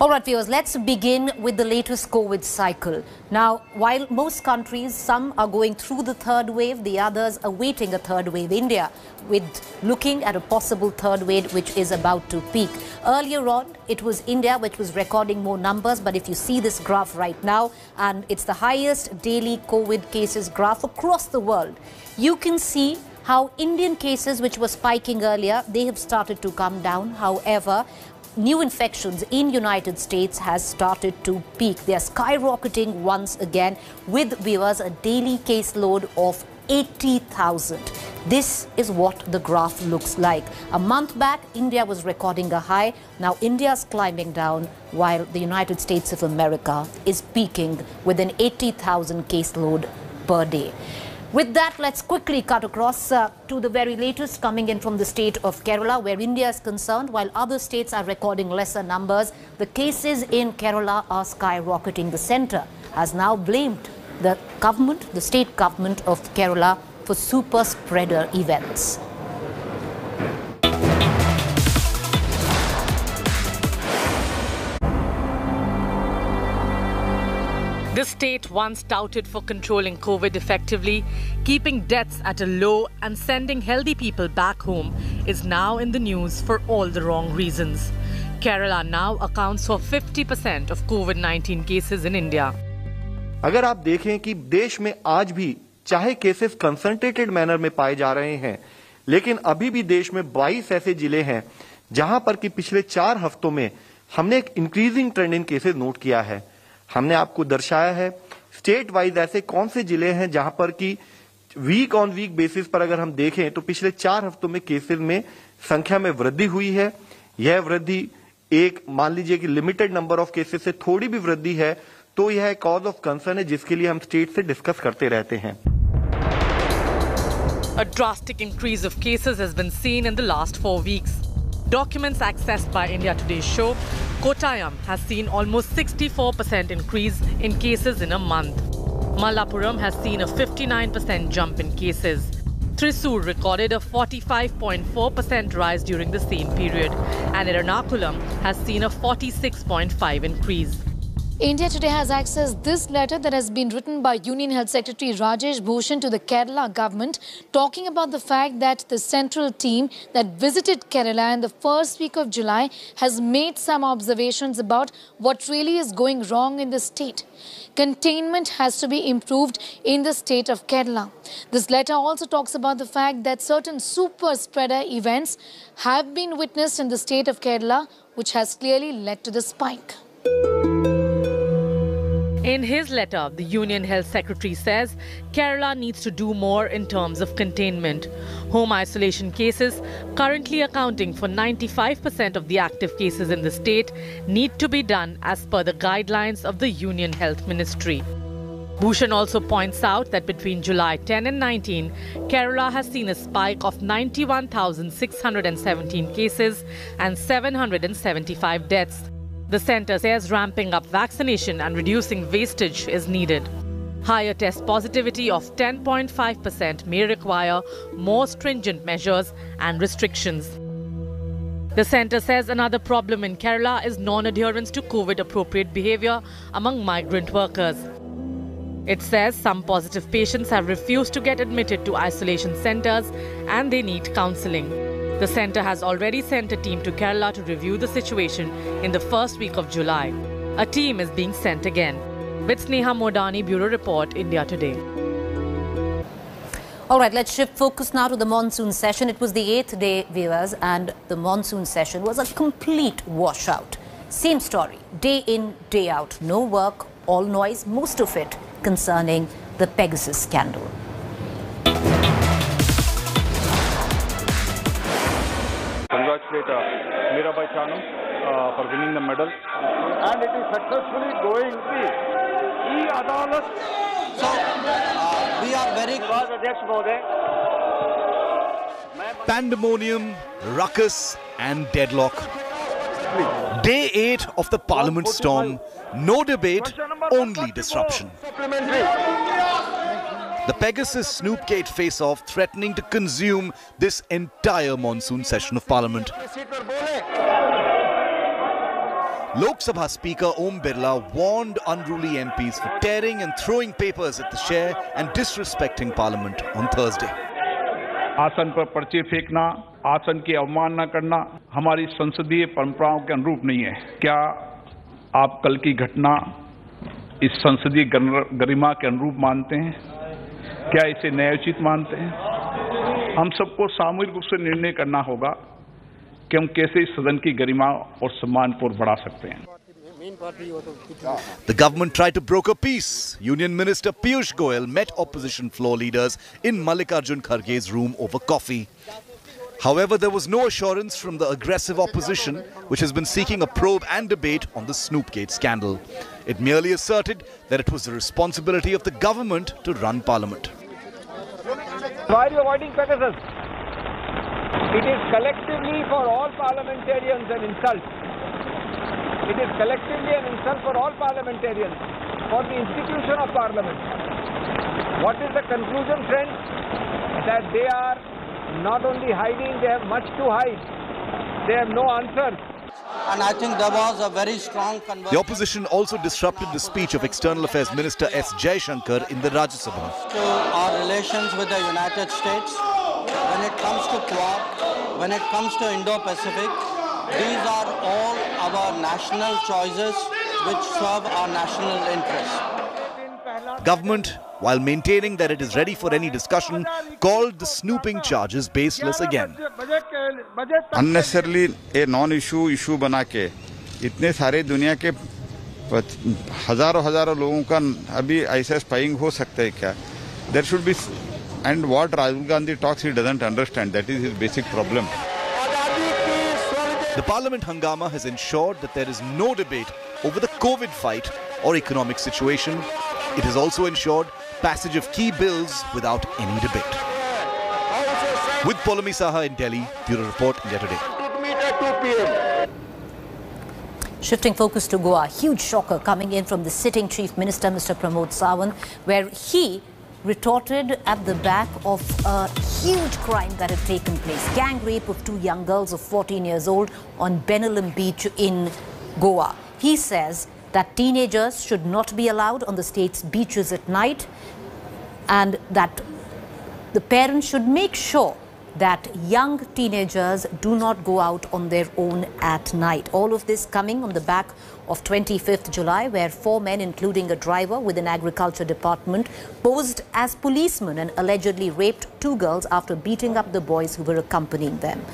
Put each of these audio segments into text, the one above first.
All right, viewers, let's begin with the latest COVID cycle. Now, while most countries, some are going through the third wave, the others are waiting a third wave. India, with looking at a possible third wave which is about to peak. Earlier on, it was India which was recording more numbers, but if you see this graph right now, and it's the highest daily COVID cases graph across the world, you can see how Indian cases, which were spiking earlier, they have started to come down. However, new infections in United States has started to peak. They are skyrocketing once again with viewers a daily caseload of 80,000. This is what the graph looks like. A month back, India was recording a high. Now India is climbing down while the United States of America is peaking with an 80,000 caseload per day. With that, let's quickly cut across uh, to the very latest coming in from the state of Kerala, where India is concerned. While other states are recording lesser numbers, the cases in Kerala are skyrocketing. The centre has now blamed the government, the state government of Kerala, for super spreader events. State once touted for controlling COVID effectively, keeping deaths at a low and sending healthy people back home is now in the news for all the wrong reasons. Kerala now accounts for 50% of COVID-19 cases in India. अगर आप देखें कि देश में आज भी चाहे cases concentrated manner में पाए जा रहे हैं लेकिन अभी भी देश में 22 ऐसे ज़िले हैं जहाँ पर कि पिछले चार हफ्तों में हमने एक increasing trend in cases note किया है हमने आपको दर्शाया है स्टेट वाइज ऐसे कौन से ज़िले हैं जहाँ पर कि वीक ऑन वीक बेसिस पर अगर हम देखें तो पिछले चार हफ्तों में केसेस में संख्या में वृद्धि हुई है यह वृद्धि एक, मान लीजिए कि लिमिटेड नंबर ऑफ़ केसेस से थोड़ी भी वृद्धि है तो यह कॉज ऑफ़ कंसर्न है जिसके लिए हम स्टेट से डिस्कस करते रहते हैं A drastic increase of cases has been seen in the last four weeks. Documents accessed by India Today show Kottayam has seen almost 64% increase in cases in a month. Malappuram has seen a 59% jump in cases. Thrissur recorded a 45.4% rise during the same period, and Ernakulam has seen a 46.5 increase. India Today has accessed this letter that has been written by Union Health Secretary Rajesh Bhushan to the Kerala government, talking about the fact that the central team that visited Kerala in the first week of July has made some observations about what really is going wrong in the state. Containment has to be improved in the state of Kerala. This letter also talks about the fact that certain super spreader events have been witnessed in the state of Kerala, which has clearly led to the spike. In his letter, the Union Health Secretary says Kerala needs to do more in terms of containment. Home isolation cases, currently accounting for 95% of the active cases in the state, need to be done as per the guidelines of the Union Health Ministry. Bhushan also points out that between July 10 and 19, Kerala has seen a spike of 91,617 cases and 775 deaths. The centre says ramping up vaccination and reducing wastage is needed. Higher test positivity of 10.5% may require more stringent measures and restrictions. The centre says another problem in Kerala is non adherence to COVID appropriate behaviour among migrant workers. It says some positive patients have refused to get admitted to isolation centres and they need counselling. The centre has already sent a team to Kerala to review the situation in the first week of July. A team is being sent again. With Sneha Mordani, Bureau Report, India Today. All right, let's shift focus now to the monsoon session. It was the eighth day, viewers, and the monsoon session was a complete washout. Same story, day in, day out. No work, all noise, most of it concerning the Pegasus scandal. Successfully going. E Adalat. So, uh, we are very. Pandemonium, ruckus, and deadlock. Day 8 of the Parliament storm. No debate, only disruption. The Pegasus Snoopgate face-off threatening to consume this entire monsoon session of Parliament. Lok Sabha Speaker Om Birla warned unruly MPs for tearing and throwing papers at the chair and disrespecting Parliament on Thursday. आसन पर पर्चे फेंकना आसन की अवमानना करना हमारी संसदीय परंपराओं के अनुरूप नहीं है क्या आप कल की घटना इस संसदीय गरिमा के अनुरूप मानते हैं क्या इसे न्यायोचित मानते हैं हम सबको सामूहिक रूप से निर्णय करना होगा कि हम कैसे इस सदन की गरिमा और सम्मान को और बढ़ा सकते हैं The government tried to broker peace. Union Minister Piyush Goyal met opposition floor leaders in Mallikarjun Kharge's room over coffee. However, there was no assurance from the aggressive opposition, which has been seeking a probe and debate on the Snoopgate scandal. It merely asserted that it was the responsibility of the government to run parliament. Why are you avoiding Pegasus? It is collectively for all parliamentarians an insult. It is collectively an insult for all parliamentarians, for the institution of parliament. What is the conclusion, friends? That they are not only hiding, they have much to hide. They have no answers. And I think there was a very strong conversion The opposition also disrupted the speech of External Affairs Minister S. Jaishankar in the Rajya Sabha. to our relations with the United States When it comes to Quad, when it comes to Indo-Pacific, these are all our national choices which serve our national interests. Government, while maintaining that it is ready for any discussion, called the snooping charges baseless again. Unnecessarily a non issue issue बना के इतने सारे दुनिया के पच- हजारों हजारों लोगों का अभी ऐसा स्पाइंग हो सकता है क्या there should be And what Rahul Gandhi talks, he doesn't understand. That is his basic problem. The parliament hangama has ensured that there is no debate over the COVID fight or economic situation. It has also ensured passage of key bills without any debate. With Poulomi Saha in Delhi, Bureau Report, India Today. Shifting focus to Goa, huge shocker coming in from the sitting Chief Minister, Mr. Pramod Sawant, where he retorted at the back of a huge crime that had taken place gang rape of two young girls of 14 years old on Benaulim Beach in Goa. He says that teenagers should not be allowed on the state's beaches at night and that the parents should make sure that young teenagers do not go out on their own at night. All of this coming on the back of 25th July, where four men, including a driver with an agriculture department, posed as policemen and allegedly raped two girls after beating up the boys who were accompanying them.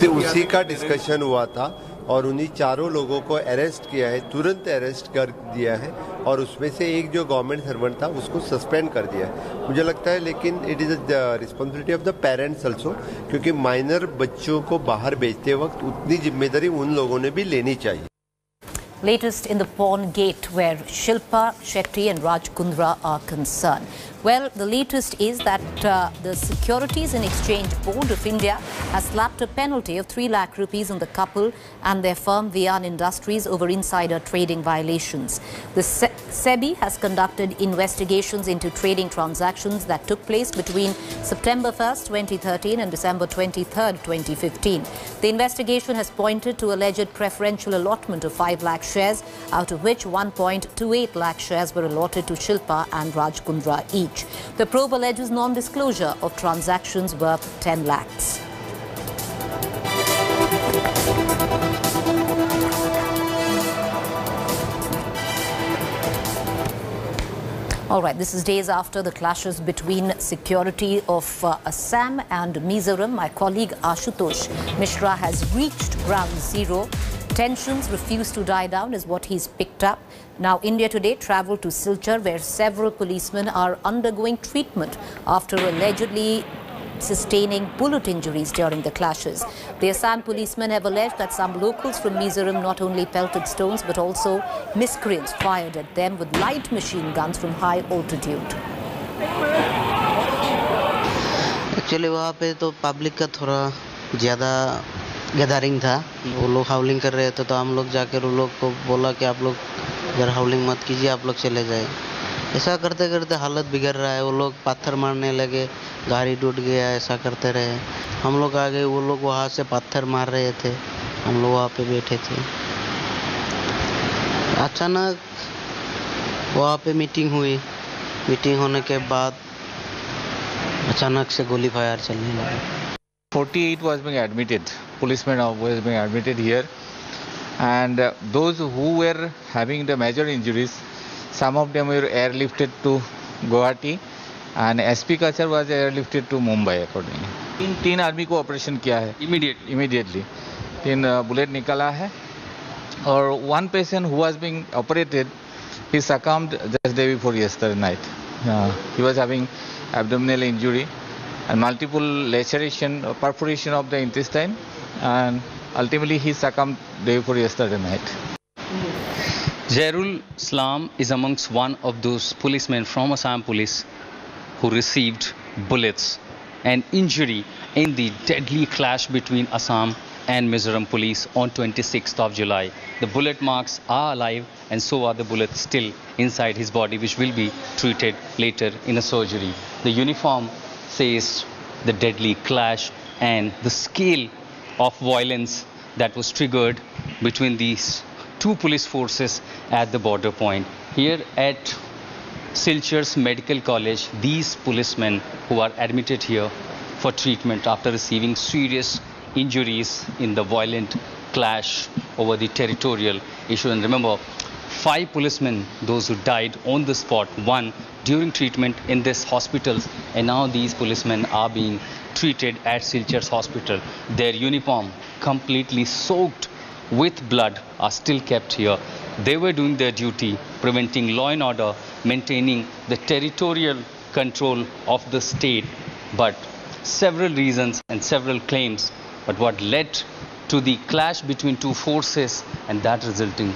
से उसी का discussion हुआ था और उन्हीं चारों लोगों को अरेस्ट किया है, तुरंत अरेस्ट कर दिया है और उसमें से एक जो गवर्नमेंट सर्वेंट था, उसको सस्पेंड कर दिया है। मुझे लगता है, लेकिन it is the responsibility of the parents also क्योंकि माइनर बच्चों को बाहर भेजते वक्त उतनी ज़िम्मेदारी उन लोगों ने भी लेनी चाहिए। Latest in the pawn gate where Shilpa Shetty and Raj Kundra are concerned. Well, the latest is that uh, the Securities and Exchange Board of India has slapped a penalty of 3 lakh rupees on the couple and their firm Viaan Industries over insider trading violations. The Se- SEBI has conducted investigations into trading transactions that took place between September 1st, 2013 and December 23rd, 2015. The investigation has pointed to alleged preferential allotment of 5 lakh shares, out of which 1.28 lakh shares were allotted to Shilpa and Raj Kundra each. The probe alleges non-disclosure of transactions worth 10 lakhs. All right, this is days after the clashes between security of uh, Assam and Mizoram. My colleague Ashutosh Mishra has reached ground zero. Tensions refuse to die down is what he's picked up. Now, India Today travelled to Silchar where several policemen are undergoing treatment after allegedly sustaining bullet injuries during the clashes. The Assam policemen have alleged that some locals from Mizoram not only pelted stones but also miscreants fired at them with light machine guns from high altitude. Actually वहाँ पे तो public का थोड़ा ज़्यादा gathering था। वो लोग हाउलिंग कर रहे थे तो हम लोग जाकर उन लोग को बोला कि आप लोग इधर हाउलिंग मत कीजिए, आप लोग चले जाए। ऐसा करते करते हालत बिगड़ रहा है। वो लोग पत्थर मारने लगे, गाड़ी टूट गया, ऐसा करते रहे। हम लोग आ गए वो लोग वहाँ से पत्थर मार रहे थे। हम लोग वहाँ पे बैठे थे। अचानक वहाँ पे मीटिंग हुई। मीटिंग होने के बाद अचानक से गोली फायर चलने लगा। 48 was being admitted. Policemen was being admitted here, and uh, those who were having the major injuries, some of them were airlifted to Guwahati, and SP Kachar was airlifted to Mumbai accordingly. तीन तीन आदमी को operation किया है immediate immediately तीन bullet निकला है और one patient who was being operated, he succumbed just day before yesterday night. Uh, he was having abdominal injury and multiple laceration, uh, perforation of the intestine, and ultimately he succumbed day before yesterday night. Zairul Islam is amongst one of those policemen from Assam police who received bullets and injury in the deadly clash between Assam and Mizoram police on 26th of July. The bullet marks are alive and so are the bullets still inside his body which will be treated later in a surgery. The uniform says the deadly clash and the scale of violence that was triggered between these two police forces at the border point. Here at Silchar's Medical College, these policemen who are admitted here for treatment after receiving serious injuries in the violent clash over the territorial issue. And remember, five policemen, those who died on the spot, one during treatment in this hospitals, and now these policemen are being treated at Silchar's hospital. Their uniform completely soaked with blood are still kept here. They were doing their duty, preventing law and order, maintaining the territorial control of the state. But several reasons and several claims, but what led to the clash between two forces and that resulting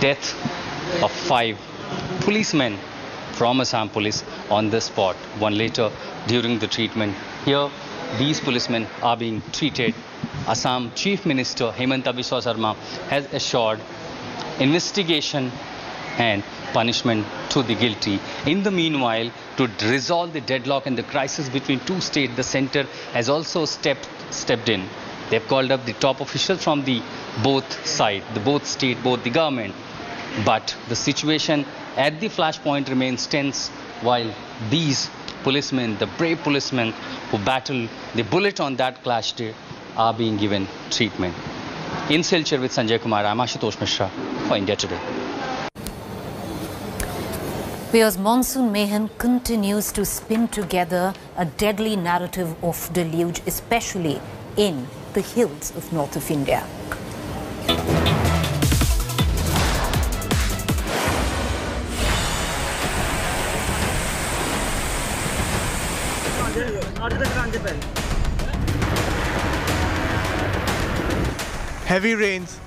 death of five policemen from Assam police on the spot. One later during the treatment. Here, these policemen are being treated. Assam Chief Minister Himanta Biswa Sarma has assured investigation and punishment to the guilty. In the meanwhile, to resolve the deadlock and the crisis between two states, the center has also stepped stepped in. They've called up the top officials from the both side, the both state, both the government. But the situation at the flashpoint remains tense while these policemen, the brave policemen who battled the bullet on that clash day, are being given treatment. In Silchar with Sanjay Kumar, I'm Ashutosh Mishra for India Today. Because monsoon mayhem continues to spin together a deadly narrative of deluge, especially in the hills of north of India. Heavy rains,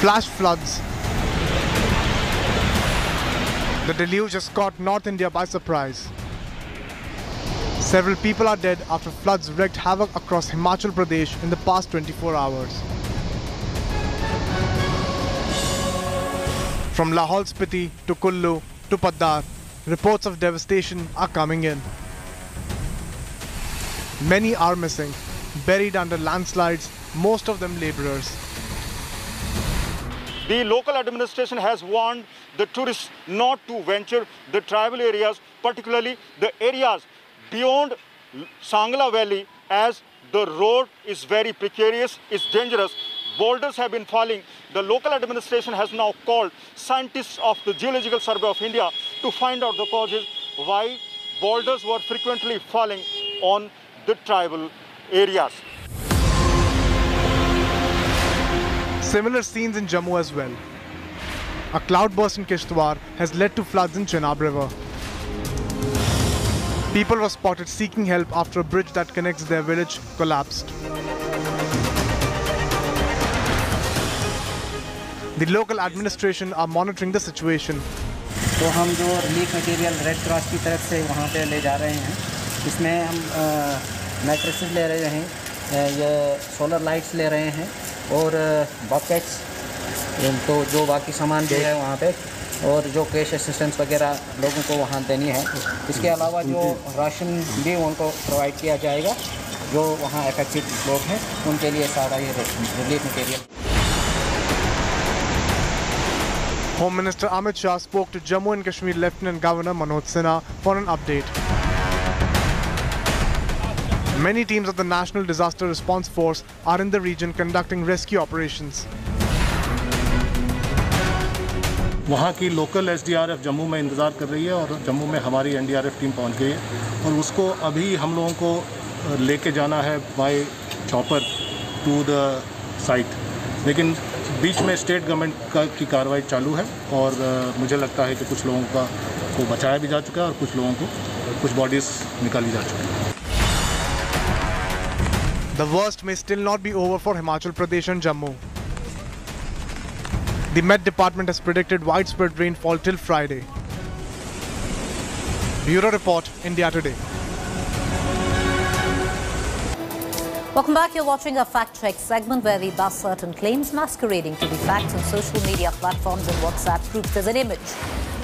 flash floods. The deluge has caught North India by surprise. Several people are dead after floods wreaked havoc across Himachal Pradesh in the past 24 hours. From Lahaul Spiti to Kullu to Paddar, reports of devastation are coming in. Many are missing, buried under landslides, most of them laborers. The local administration has warned the tourists not to venture the tribal areas, particularly the areas beyond Sangla Valley as the road is very precarious, it's dangerous. Boulders have been falling. The local administration has now called scientists of the Geological Survey of India to find out the causes why boulders were frequently falling on the tribal areas. Similar scenes in Jammu as well. A cloudburst in Kishtwar has led to floods in Chenab River. People were spotted seeking help after a bridge that connects their village collapsed. The local administration are monitoring the situation. तो हम जो relief material red cross की तरफ़ से वहाँ पे ले जा रहे हैं इसमें हम मैट्रेसेस ले रहे हैं अ, ये सोलर लाइट्स ले रहे हैं और बकेट्स तो जो बाकी सामान भी है वहाँ पे और जो कैश असिस्टेंस वगैरह लोगों को वहाँ देनी है इसके अलावा जो राशन भी उनको प्रोवाइड किया जाएगा जो वहाँ अफेक्टेड लोग हैं उनके लिए सारा ये relief material Home Minister Amit Shah spoke to Jammu and Kashmir Lieutenant Governor Manoj Sinha for an update. Many teams of the National Disaster Response Force are in the region conducting rescue operations. वहाँ की local SDRF Jammu में इंतज़ार कर रही है और जम्मू में हमारी एनडीआरएफ टीम पहुँच गई है। और उसको अभी हम लोगों को लेके जाना है by chopper to the site लेकिन बीच में स्टेट गवर्नमेंट का, की कार्रवाई चालू है और मुझे लगता है कि कुछ लोगों का, को बचाया भी जा चुका है और कुछ लोगों को, कुछ बॉडीज निकाली जा चुकी है। The worst may still not be over for Himachal Pradesh and Jammu. The Met Department has predicted widespread rainfall till Friday. Bureau Report, India Today. Welcome back. You're watching a fact check segment where we bust certain claims masquerading to be facts on social media platforms and WhatsApp groups. There's an image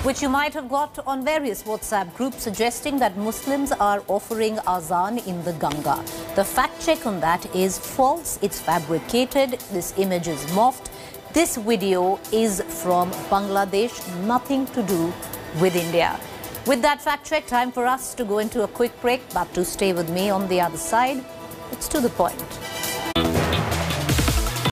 which you might have got on various WhatsApp groups suggesting that Muslims are offering azan in the Ganga. The fact check on that is false. It's fabricated. This image is morphed. This video is from Bangladesh, nothing to do with India. With that fact check, time for us to go into a quick break, but to stay with me on the other side. It's to the point.